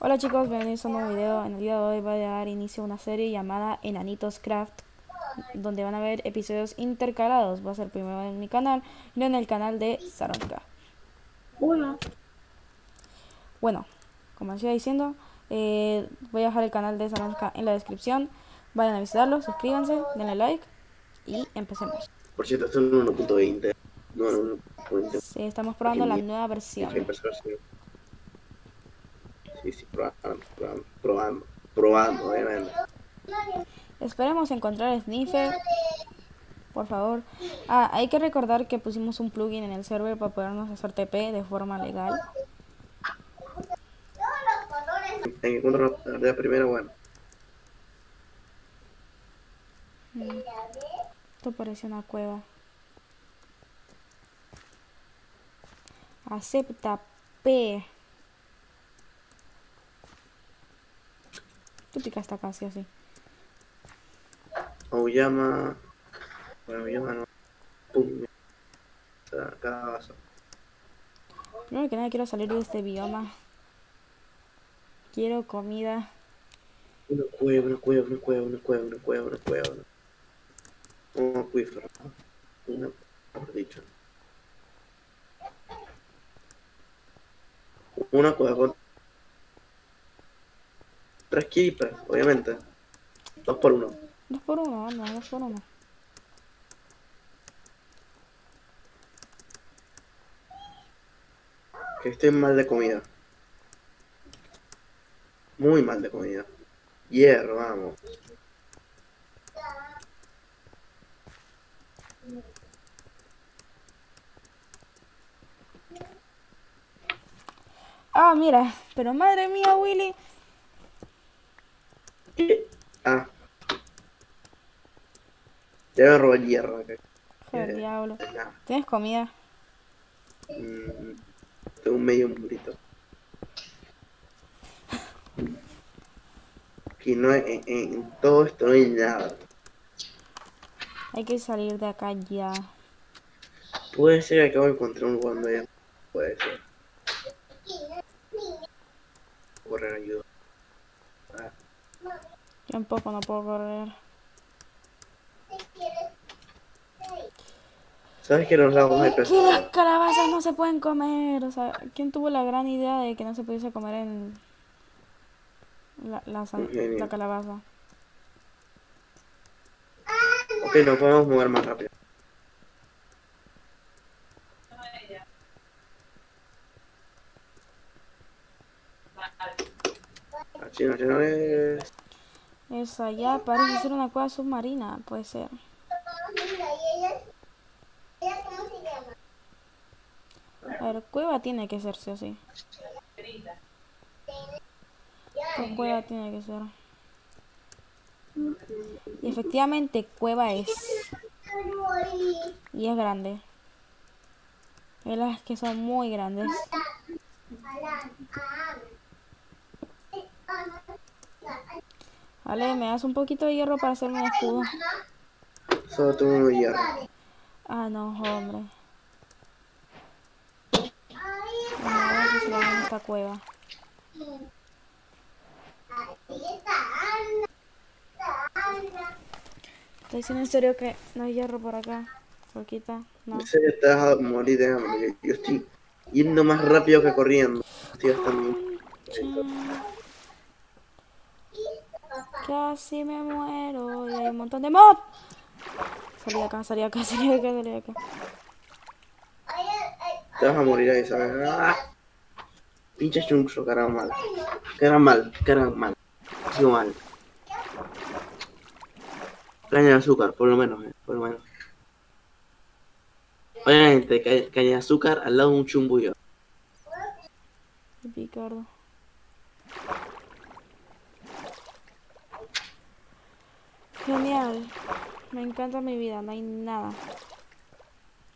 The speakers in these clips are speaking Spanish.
Hola chicos, bienvenidos a un nuevo video. En el día de hoy voy a dar inicio a una serie llamada Enanitos Craft, donde van a ver episodios intercalados. Va a ser primero en mi canal y no en el canal de Saronka. Hola. Bueno, como les iba diciendo, eh, voy a dejar el canal de Saronka en la descripción. Vayan a visitarlo, suscríbanse, denle like y empecemos. Por cierto, esto es un 1.20. No, no, 1.20. Sí, estamos probando la nueva versión. Sí, sí, probando, probando, probando, probando, obviamente. Esperemos encontrar Sniffer. Por favor. Ah, hay que recordar que pusimos un plugin en el server para podernos hacer TP de forma legal. Hay que encontrar la primera, bueno. Mm. Esto parece una cueva. Acepta P. Tú pica está casi así. Auyama. Bueno, Auyama no. Pum. Calabaza. Primero que nada quiero salir de este bioma. Quiero comida. Una cueva, una cueva, una cueva, una cueva, una cueva, una cueva. Un acuífero. Una, mejor dicho. Una cueva tres keepers, obviamente. Dos por uno. Dos por uno, no, dos por uno. Que estoy mal de comida. Muy mal de comida. Hierro, vamos. Ah, mira, pero madre mía, Willy. ¿Qué? Ah. Te voy a robar hierro acá. Joder, Eh, diablo. ¿Tienes comida? Mm, tengo un medio murito. Aquí no hay, en, en- en todo esto no hay nada. Hay que salir de acá ya. Puede ser que acabo de encontrar un lugar donde Puede ser. Correr ayuda. Tampoco no puedo correr. ¿Sabes que los lagos hay Que peces? las calabazas no se pueden comer. O sea, ¿quién tuvo la gran idea de que no se pudiese comer en la, la, la calabaza? Ok, nos podemos mover más rápido. Así no, no es. Esa allá parece ser una cueva submarina, puede ser. A ver, cueva tiene que ser, sí o sí. Cueva tiene que ser. Y efectivamente, cueva es. Y es grande. Hay las que son muy grandes. Vale, me das un poquito de hierro para hacerme un escudo. Solo tengo hierro. Ah, no, hombre. Vamos a ver si se en esta cueva. ¿Estoy diciendo en serio que no hay hierro por acá? Cerquita. No. En serio te vas a morir de hambre. Yo estoy yendo más rápido que corriendo. Estoy gastando. Casi me muero y hay un montón de mob. Salí de acá, salí de acá, salí de acá, salí de acá. Te vas a morir ahí, ¿sabes? ¡Ah! Pinche chuncho, cara mal. Cara mal, cara mal. Sigo mal. Caña de azúcar, por lo menos, eh, por lo menos. Obviamente, ca- caña de azúcar al lado de un chumbullo. Picardo. Genial. Me encanta mi vida, no hay nada.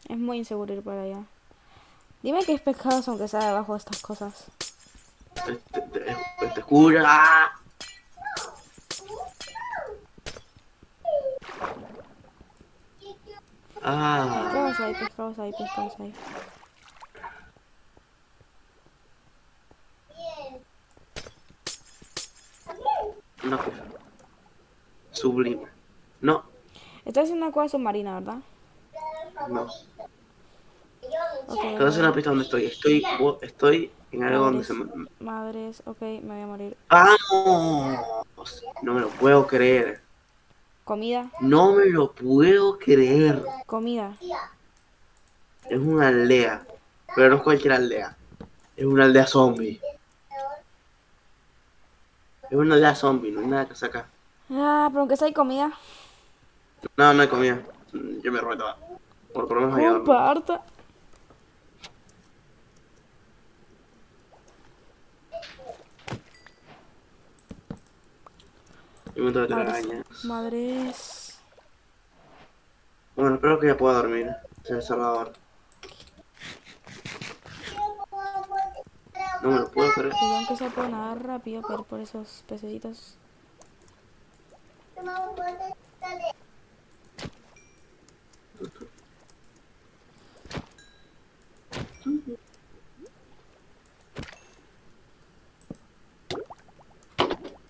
Es muy inseguro ir para allá. Dime que es pescados aunque sea debajo de estas cosas. Te, te, te, juro. ¡ah! Pescados hay, pescados hay, pescados hay. un acuífero. Sublime. No, Estás en una cueva submarina, ¿verdad? no. Ok. Te voy a hacer una pista donde estoy. Estoy, estoy en algo donde se me... Madres, ok, me voy a morir. ¡Vamos! No me lo puedo creer. Comida, No me lo puedo creer. comida. Es una aldea. Pero no es cualquier aldea. Es una aldea zombie. Es una aldea zombie, no hay nada que sacar. Ah, pero aunque sea hay comida. No, no hay comida. Yo me toda. Por lo menos hay. Comparta. Y un montón de telarañas. Madres. Bueno, espero que ya pueda dormir. Señor Salvador. No me lo puedo creer. Y yo puedo nadar rápido, pero por esos pececitos.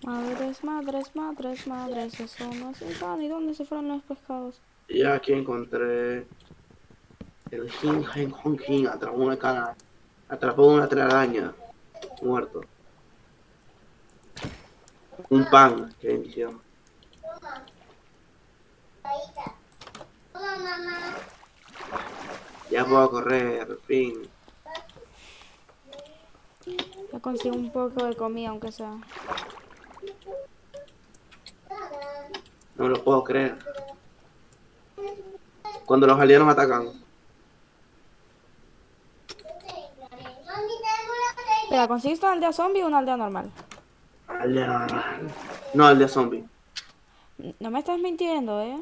Madres, madres, madres, madres, eso no es. ¿Y dónde se fueron los pescados? Y aquí encontré el Hin Hen Hong Hin atrapó una cara. Atrapó una telaraña. Muerto. Un pan, qué bendición. Ya puedo correr, al fin. Ya consigo un poco de comida, aunque sea. No me lo puedo creer. Cuando los alienos atacan. Espera, ¿conseguiste una aldea zombie o una aldea normal? Aldea normal. No, aldea zombie. No me estás mintiendo, ¿eh?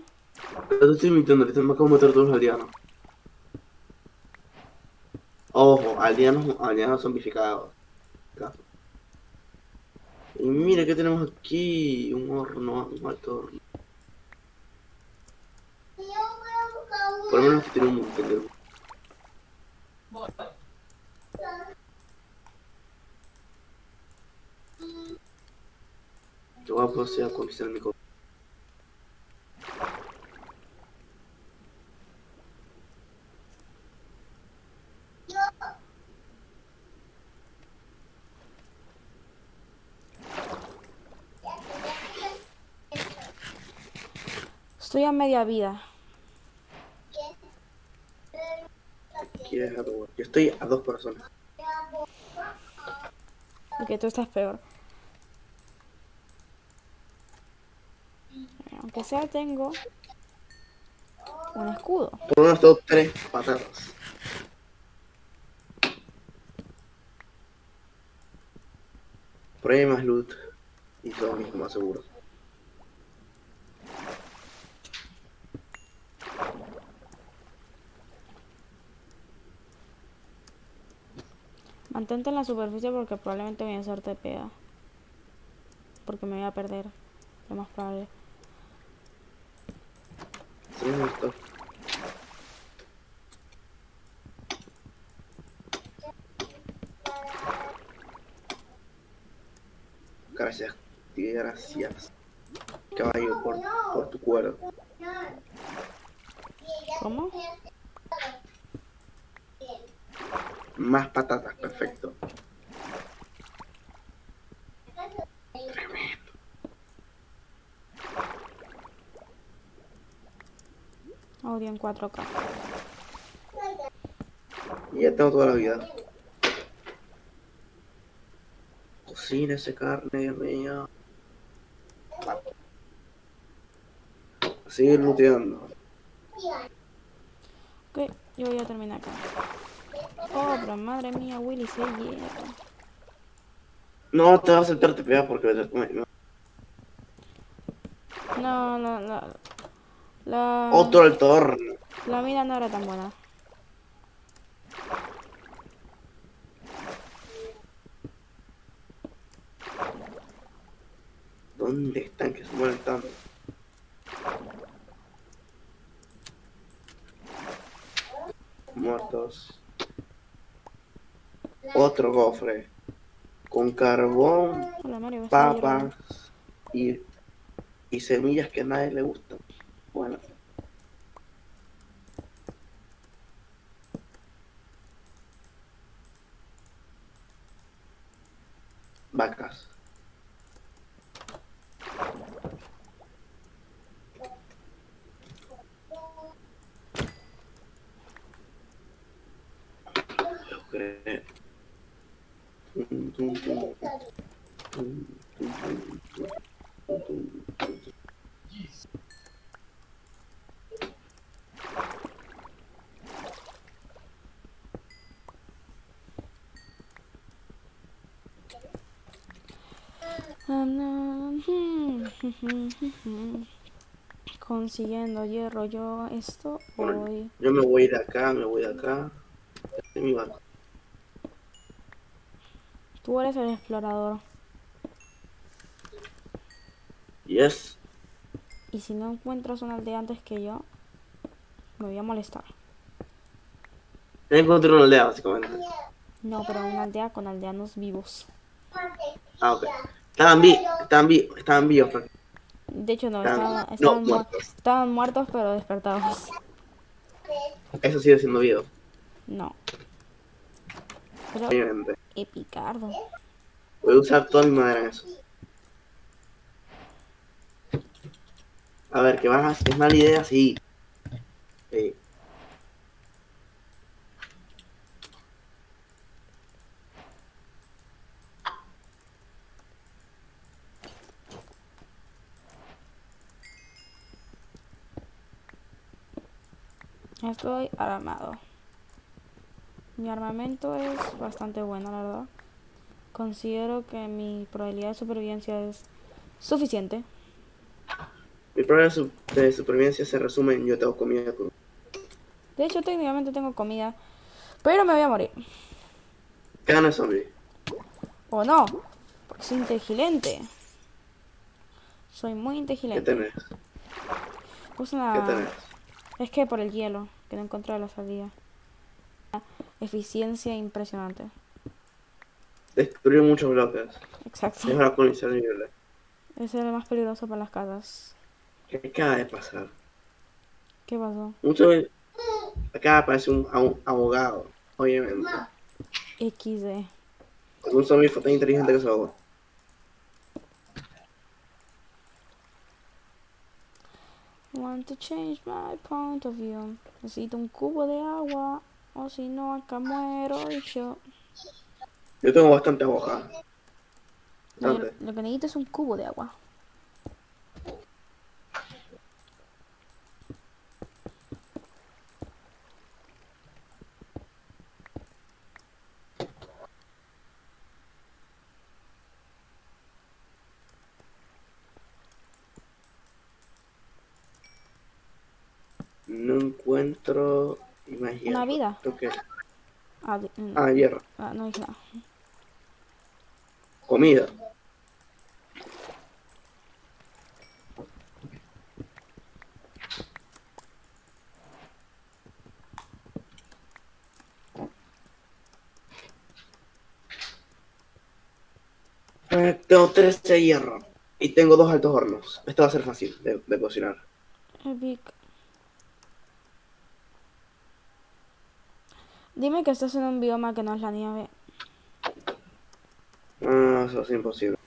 Pero te estoy mintiendo, ahorita me acabo de meter todos los aldeanos. Ojo, aldeanos, aldeanos zombificados. Y mira que tenemos aquí un horno, un alto horno. Por lo menos que tiene un montón. Yo voy a proceder conquistar mi co- Estoy a media vida. ¿Quieres a tu- Yo estoy a dos personas. Porque tú estás peor. Aunque sea tengo un escudo. Por lo menos tengo tres patatas. Por ahí hay más loot. Y todo mismo más seguro. Mantente en la superficie porque probablemente voy a hacer TPA. Porque me voy a perder. Lo más probable. Sí, gustó. Gracias, gracias. Caballo, por, por tu cuero. ¿Cómo? Más patatas, perfecto. Audio en 4K. Y ya tengo toda la vida. Cocina ese carne, Dios mío. Sigue looteando. Ok, yo voy a terminar acá. Pero madre mía, Willy se hierro. No te vas a aceptar TPA porque me- me- No, no, no. La, otro horno. la mina no era tan buena. ¿Dónde están que se mueren tanto? Muertos. Otro cofre. Con carbón, Hola Mario, ¿vas a papas. y, y semillas que a nadie le gustan. Consiguiendo hierro, yo esto voy. Yo me voy de acá, me voy de acá. Mi. Tú eres el explorador. Yes. Y si no encuentras una aldea antes que yo, me voy a molestar. Encontré una aldea, básicamente. No, pero una aldea con aldeanos vivos. Ah, ok. Estaban, vi estaban, vi estaban vivos. De hecho, no, Estaban- estaban, no, estaban, mu- muertos. estaban muertos, pero despertados. Eso sigue siendo vivo, No. Pero epicardo. Voy a usar toda mi madera en eso. A ver, ¿qué vas a hacer? ¿Es mala idea? Sí. Estoy armado. Mi armamento es bastante bueno, la verdad. Considero que mi probabilidad de supervivencia es suficiente. Mi problema de, su- de supervivencia se resume en yo tengo comida. De hecho, técnicamente tengo comida, pero me voy a morir. ¿Qué gana zombie? ¿O no? Porque soy inteligente. Soy muy ¿Qué inteligente. tenés? Puse ¿Qué tenés? Es que por el hielo, que no encontré la salida. Eficiencia impresionante. Destruir muchos bloques. Exacto. Es una colonización libre. Ese es el más peligroso para las casas. ¿Qué acaba de pasar? ¿Qué pasó? Mucho acá aparece un, un abogado, obviamente. XD. Un zombie fue tan inteligente que se ahogó. Want to change my point of view. Necesito un cubo de agua. O si no, acá muero yo. Yo tengo bastante agua lo que necesito es un cubo de agua. Encuentro más hierro. Una vida. ¿Esto qué? Ah, mm, Ah, hierro. ah, no dije nada. Comida. Eh, tengo 13 hierro. Y tengo dos altos hornos. Esto va a ser fácil de, de cocinar. Dime que estás en un bioma que no es la nieve. Ah, eso es imposible.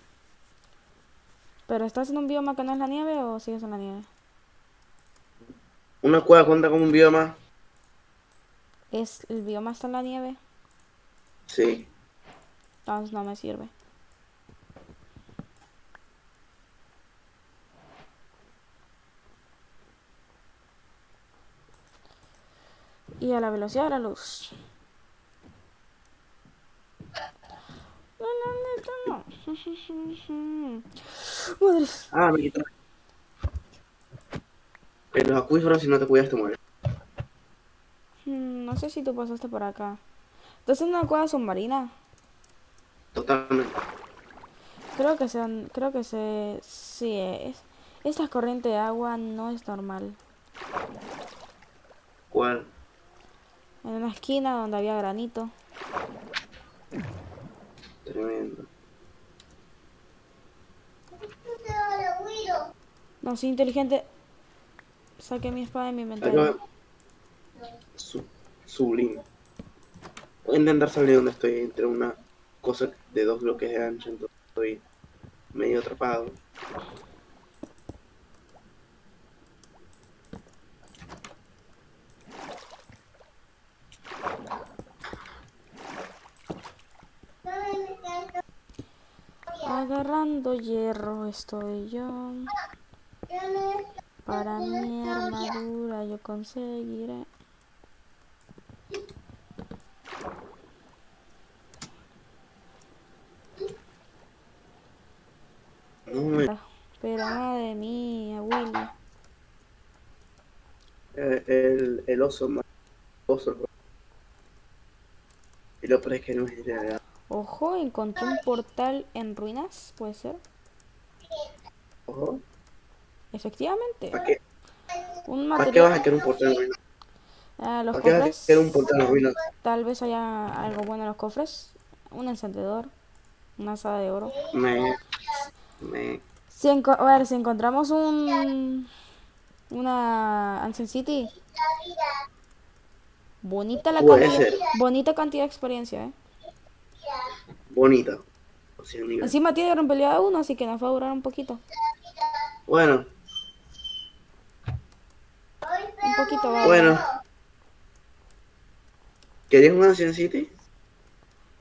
¿Pero estás en un bioma que no es la nieve o sigues en la nieve? ¿Una cueva cuenta como un bioma? ¿Es el bioma está en la nieve? Sí. Entonces no me sirve. Y a la velocidad de la luz. No, no, no. Madres. Ah, me quitó. En los acuíferos, si no te cuidas, te mueres. Mm, No sé si tú pasaste por acá. ¿Estás en una cueva submarina? Totalmente. Creo que sean, creo que se, sí es. Esta corriente de agua no es normal. ¿Cuál? En una esquina donde había granito. Tremendo. No, soy inteligente. Saqué mi espada de mi inventario. Su, sublime. Voy a intentar salir de donde estoy entre una cosa de dos bloques de ancho, entonces estoy medio atrapado. Hierro estoy yo. Para mi armadura yo conseguiré. Pero madre mía, Willy. el, el oso más oso. Y lo peor es que no es real. Ojo, encontré un portal en ruinas, ¿puede ser? Ojo. Efectivamente. ¿Para qué, Un ¿Para qué vas material. a querer un portal en ruinas? Ah, los ¿Para qué vas a cofres. querer un portal en ruinas? Tal vez haya algo bueno en los cofres. Un encendedor. Una asada de oro. Me... Me... Si a ver, si encontramos un... Una Ancient City. Bonita la cantidad. Bonita cantidad de experiencia, eh. Bonita. Encima tiene rompelía de uno, así que nos va a durar un poquito. Bueno, Un poquito va. bueno. ¿Querías una Ancient City?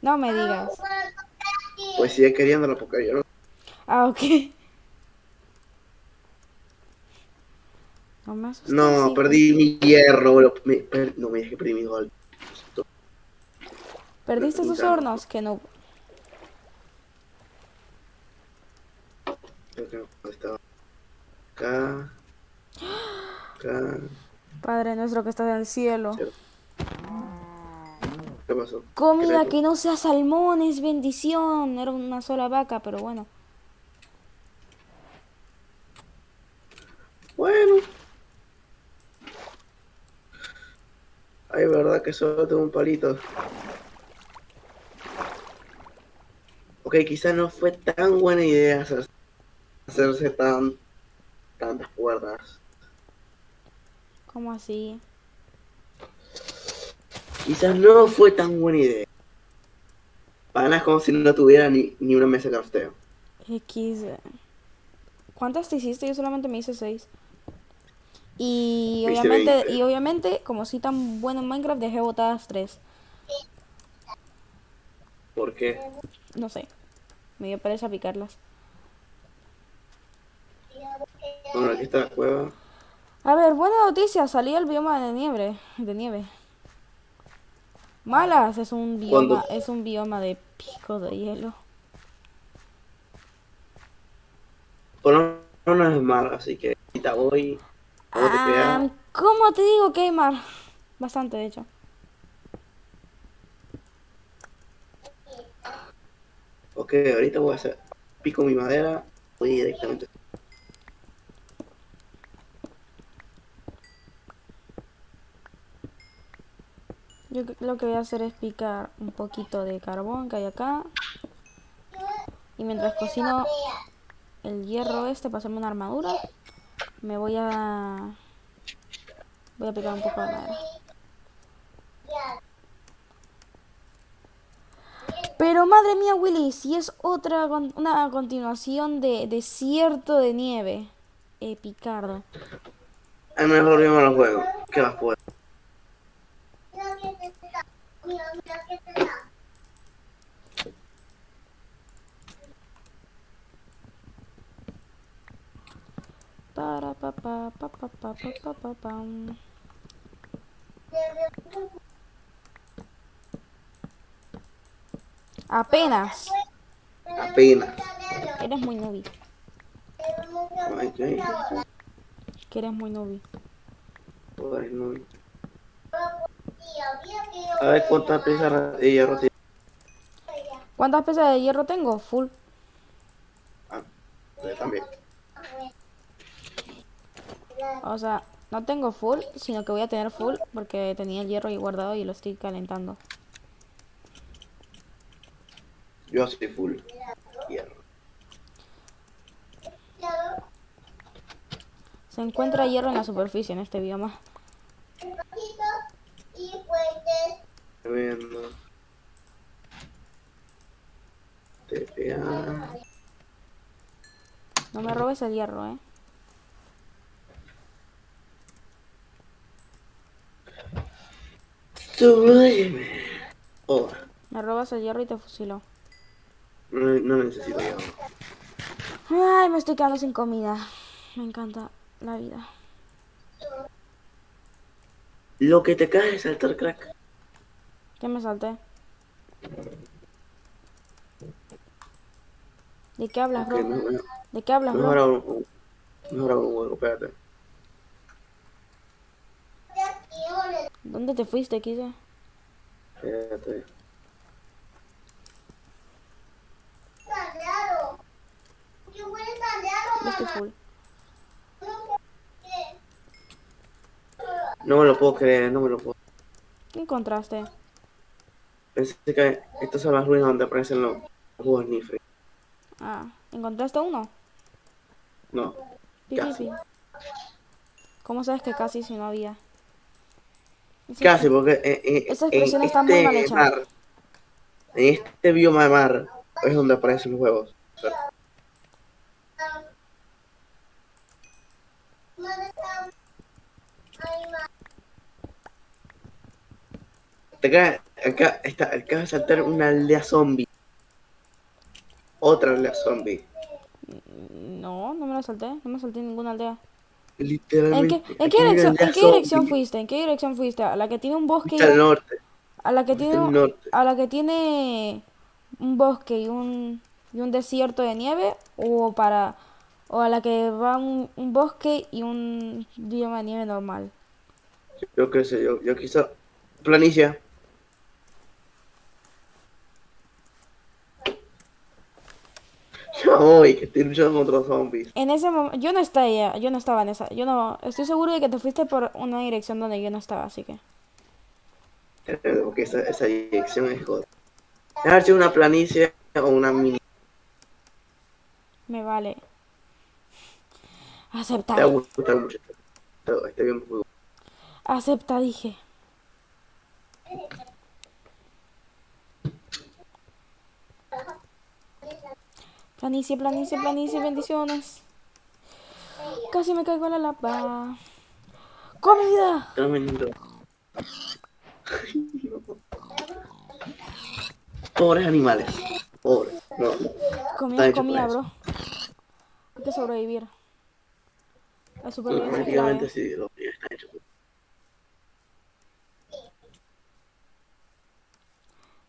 No me digas. Pues sigue queriéndola porque yo no. Ah, ok. No me perdí mi hierro, bro. Me- per- no me dije que perdí mi gol. ¿Perdiste tus hornos? Que no. Estaba. Acá. Acá. Padre nuestro que estás en el cielo. ¿Qué pasó? Comida que no sea salmón es bendición. Era una sola vaca, pero bueno. Bueno. Ay, verdad que solo tengo un palito. Ok, quizás no fue tan buena idea hacer- hacerse tan tantas cuerdas. ¿Cómo así? Quizás no fue tan buena idea. Pana es como si no tuviera ni, ni una mesa de crafteo. X. eh. ¿Cuántas te hiciste? Yo solamente me hice seis. Y Me hice obviamente, 20. y obviamente, como soy tan bueno en Minecraft, dejé botadas tres. ¿Por qué? No sé. Me dio pereza picarlas. Bueno, aquí está la cueva. A ver, buena noticia, salí al bioma de nieve, de nieve. Malas, es un bioma, ¿Cuándo? es un bioma de pico de hielo. Bueno, no, no es mal, así que ahorita voy. Ah. ¿Cómo te digo, Keymar? Bastante, de hecho. Ok, ahorita voy a hacer. Pico mi madera. Voy directamente. Yo lo que voy a hacer es picar un poquito de carbón que hay acá. Y mientras cocino el hierro este para hacerme una armadura, me voy a... Voy a picar un poco de madera. Pero madre mía, Willy, si es otra, una continuación de desierto de nieve. Eh, Picardo. Es mejor irme al juego. ¿Qué vas a poder? Para pa pa pa pa pa pa. Apenas. Apenas. Eres muy. Ok. Que eres muy nubi. Pues no. A ver cuántas piezas de hierro tiene. ¿Cuántas piezas de hierro tengo? Full. Ah, yo también. O sea, no tengo full, sino que voy a tener full porque tenía el hierro ahí guardado y lo estoy calentando. Yo soy full. Hierro. Se encuentra hierro en la superficie en este bioma. Estoy viendo. TPA. No me robes el hierro, eh. Súbeme. Oh, Me robas el hierro y te fusilo. no, no necesito ya. Ay, me estoy quedando sin comida. Me encanta la vida. Lo que te cae es saltar crack. ¿Qué me salté? ¿De qué hablas, Ok, bro? ¿De qué hablas, mejor bro? hago mejor hago un hueco, espérate. ¿Dónde te fuiste, Kise? Espérate. Yo estoy full. No me lo puedo creer, no me lo puedo. ¿Qué encontraste? Pensé que estas son las ruinas donde aparecen los juegos Nifre. Ah, ¿encontraste uno? No, Pi, pi, Casi. pi. ¿Cómo sabes que casi si no había? Casi, porque en, en- Esa en está muy mal hecha. mar, en este bioma de mar, es donde aparecen los huevos. O sea, acá, acá está, acá va a saltar una aldea zombie. Otra aldea zombie. No, no me lo salté. No me salté en ninguna aldea. ¿En Literalmente. qué, en qué dirección, aldea en qué dirección zombie. fuiste? ¿En qué dirección fuiste? ¿A la que tiene un bosque y al un- norte. a la que tiene un- norte. a la que tiene un bosque y un y un desierto de nieve o para o a la que va un, un bosque y un bioma de nieve normal? Yo qué sé, yo, yo quizá. Planicia. Yo voy, que estoy luchando contra zombies. En ese momento yo no estaba yo no estaba en esa. Yo no estoy seguro de que te fuiste por una dirección donde yo no estaba, así que Porque esa, esa dirección es joder. Es una planicie o una mini. me vale. Te va a Acepta. gustar mucho. Este bien. Acepta, dije. Planicie, planicie, planicie, bendiciones. Casi me caigo en la lava. ¡Comida! Tremendo. Pobres animales. Pobres. No. Comida, comida, bro. Hay que sobrevivir. La supervivencia es Prácticamente sí, lo que está hecho.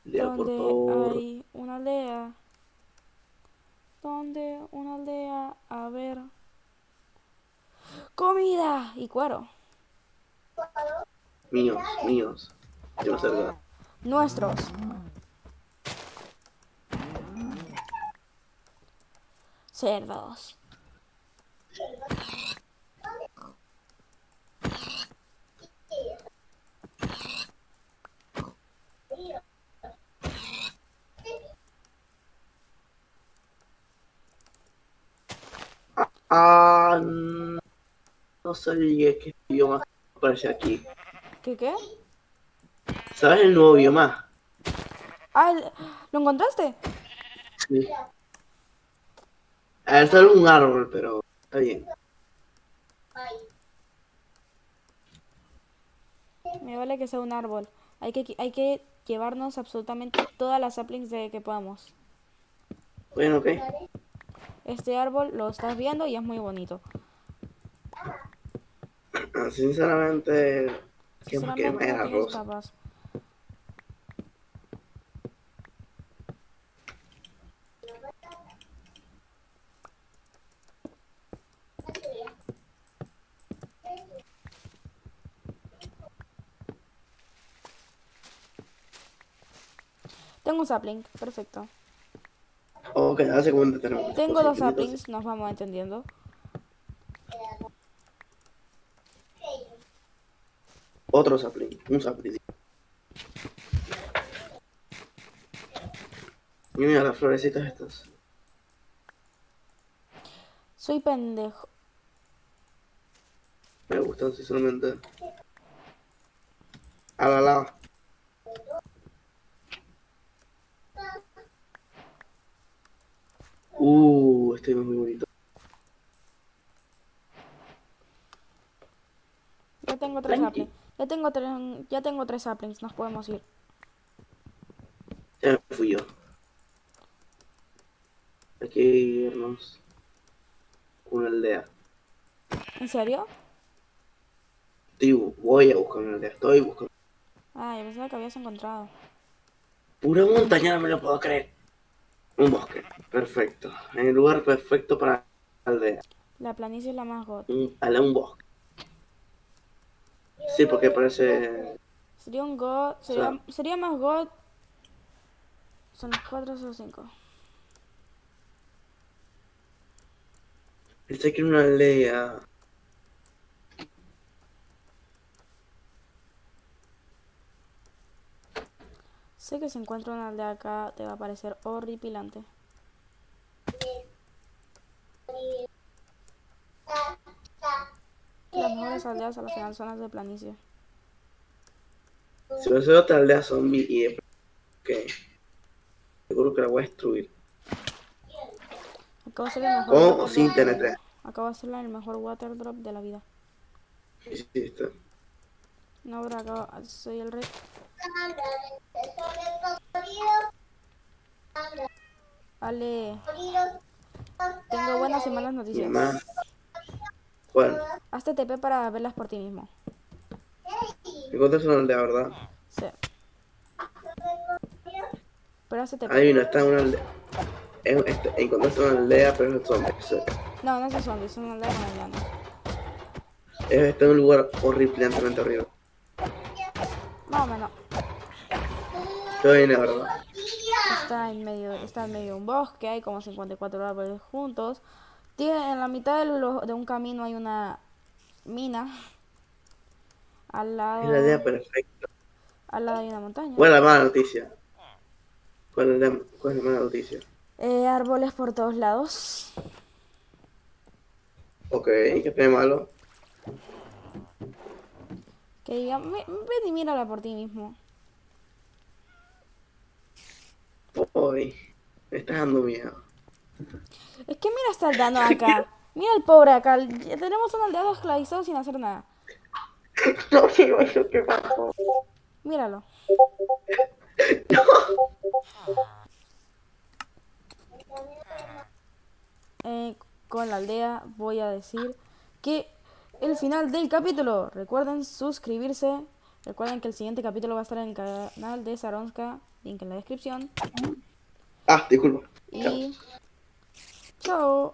Lea, por favor. hay una aldea. Donde una aldea. A ver. Comida y cuero. Míos, míos. Yo cerca. Nuestros. Cerdos. Ah, no sabía que este bioma aparece aquí. ¿Qué qué? ¿Sabes el nuevo bioma? Ah, ¿lo encontraste? Sí. A ver, solo un árbol, pero está bien. Me vale que sea un árbol. Hay que, hay que llevarnos absolutamente todas las saplings de que podamos. Bueno, ok. Este árbol lo estás viendo y es muy bonito. Sinceramente, ¿qué más quieres? Sinceramente, no tienes. Tengo un sapling, perfecto. Ok, tenemos. Tengo dos saplings, nos vamos entendiendo. Otro sapling, un sapling. Mira las florecitas estas. Soy pendejo. me gustan, sinceramente. A la lava. Uh, este es muy bonito. Ya tengo tres saplings. Ya tengo tres, ya tengo tres saplings, nos podemos ir. Ya fui yo. Hay que irnos. Una aldea. ¿En serio? Tío, voy a buscar una aldea. Estoy buscando. Ah, yo pensaba que habías encontrado. Pura montaña, no me lo puedo creer. Un bosque. Perfecto. En el lugar perfecto para la aldea. La planicie es la más god. Un, un bosque. Sí, porque parece. Sería un god, sería, sería más god. Son las 4 o 5. Pensé que era una aldea. Sé que si encuentro una aldea acá te va a parecer horripilante. Las mejores aldeas a las final son las de planicie. Si a ser otra aldea zombie y de. Ok. Seguro que la voy a destruir. Acabo de ser el mejor Con o water sin drop de- TNT. Acabo de ser el mejor water drop de la vida. ¿Qué hiciste? No, bro, acabo, soy el rey. Ale, tengo buenas y malas noticias. Bueno, Hazte TP para verlas por ti mismo. encontraste una aldea, ¿verdad? Sí. Pero hazte TP. Ahí vino, está en una aldea. Encontraste una aldea, pero es zombie. No, no es zombies, es una aldea con aldeanos. Es- Está en un lugar horriblemente horrible. Más o menos. Viene, ¿verdad? Está en medio, está en medio de un bosque, hay como 54 árboles juntos. Tiene, en la mitad de, lo- de un camino hay una mina. Al lado, Es la aldea perfecta. al lado hay una montaña. ¿Cuál es la mala noticia? ¿Cuál es la, cuál es la mala noticia? Eh, árboles por todos lados. Ok, ¿qué tiene malo? Que diga, "Ve- ven y mírala por ti mismo. Uy, me estás dando miedo. Es que mira el dano acá. Mira el pobre acá. Ya Tenemos un aldeano esclavizado sin hacer nada. No quiero eso que pasó. Míralo. Eh, con la aldea voy a decir que el final del capítulo. Recuerden suscribirse. Recuerden que el siguiente capítulo va a estar en el canal de Saronska. Link en la descripción. Ah, disculpa. Y... Chao.